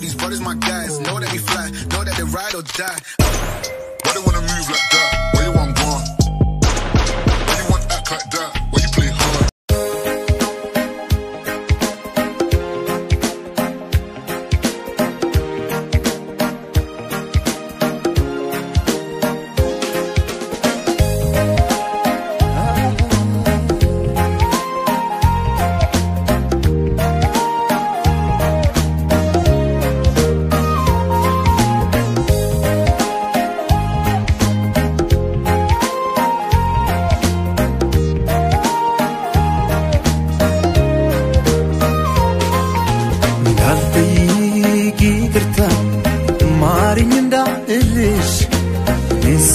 these brothers my guys. Know that we fly, know that they ride or die. Why they wanna move like that? Why you want gone? Why you want act like that?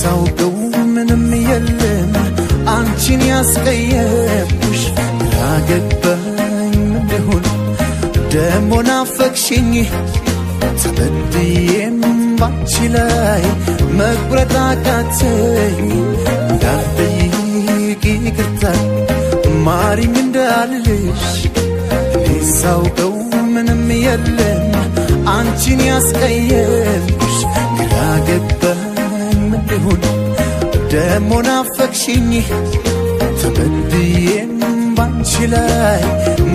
ሳውቀው ምንም የለም። አንቺን ያስቀየምኩሽ ያገባኝ እንደሆን ደሞ ናፈቅሽኝ። ተበድዬም ባንቺ ላይ መቁረጥ አቃተኝ። እንዳልጠይቅ ይቅርታ ማሪኝ እንዳልልሽ። እኔ ሳውቀው ምንም የለም። አንቺን ያስቀየምኩሽ ግራ ምንድሁን ደሞ ናፈቅሽኝ። ተበድዬም ባንቺ ላይ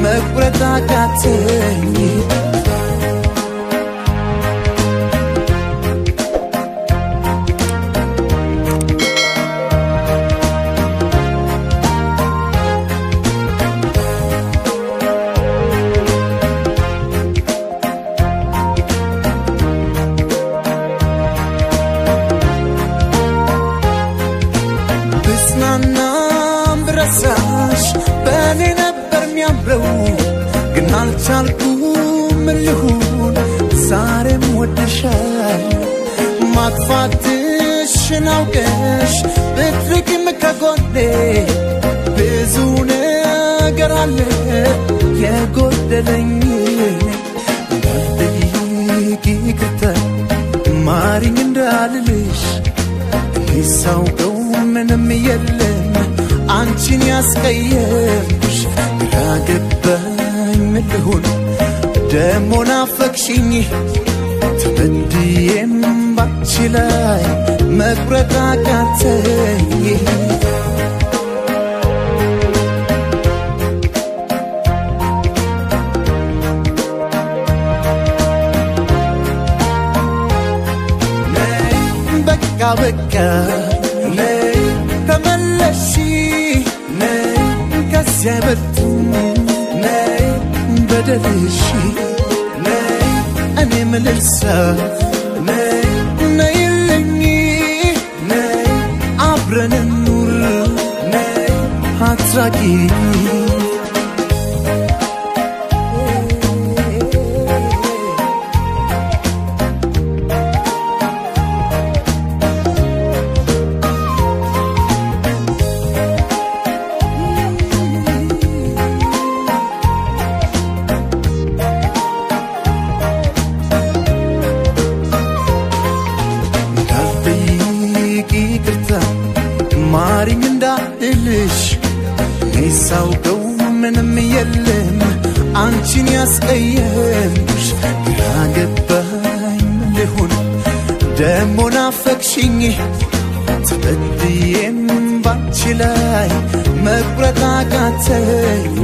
መቁረጥ አቃተኝ ማጥፋትሽን አውቀሽ ብትርቂም ከጎኔ ብዙ ነገር አለ የጎደለኝ። ይቅርታ ማሪኝ እንዳልልሽ ሳውቀው ምንም የለም። አንቺን ያስቀየምኩሽ ግራ ገባኝ ምን ደሞ ናፈቅሽኝ ተበድዬም ባንቺ ላይ መቁረጥ አቃተኝ። በቃ በቃ ነይ ተመለሺ ነይ ከዚያ አይበልጥም ነይ በደልሽ ነይ እኔ ምልልሳ አትራቂ እንዳልጠይቅ ይቅርታ ማሪኝ እንዳልልሽ እኔ ሳውቀው ምንም የለም። አንቺን ያስቀየምኩሽ ግራ ገባኝ ልሁን። ደሞ ናፈቅሽኝ ተበድዬም ባንቺ ላይ መቁረጥ አቃተኝ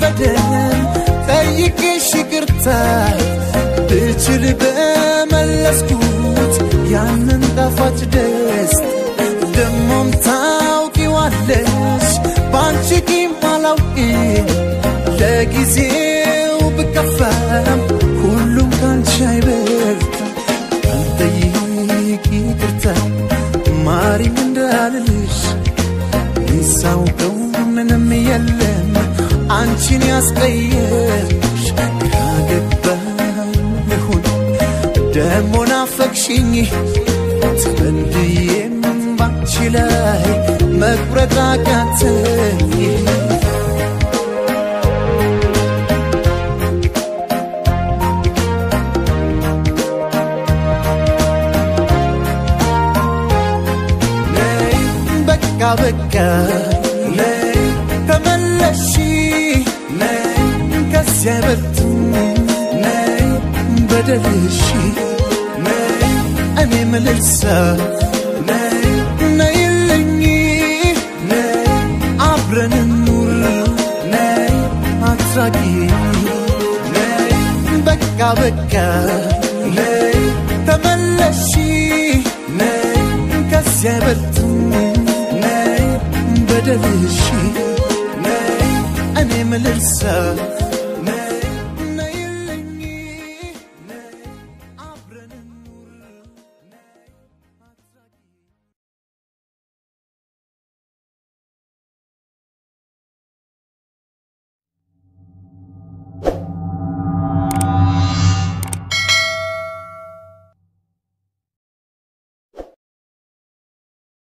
በደል ጠይቄሽ ይቅርታ ብችል በመለስኩት ያንን ጣፋጭ ደስታ ደሞም ታውቂዋለሽ በአንቺ ቂም አላውቅም ለጊዜው ያስቀየምሽ ግራ ገባኝ ልሁን ደሞ ናፈቅሽኝ ተበድዬም ባንቺ ላይ መቁረጥ አቃተኝ። በቃ በቃ ነይ አይበልጥም ነይ በደልሽ ነይ እኔ ምልልሳ ነይ ነይልኝ ነይ አብረን ኑር ነይ አትራቂ ነይ በቃ በቃ ነይ ተመለሺ ነይ ከዚያ አይበልጥም ነይ በደልሽ ነይ እኔ ምልልሳ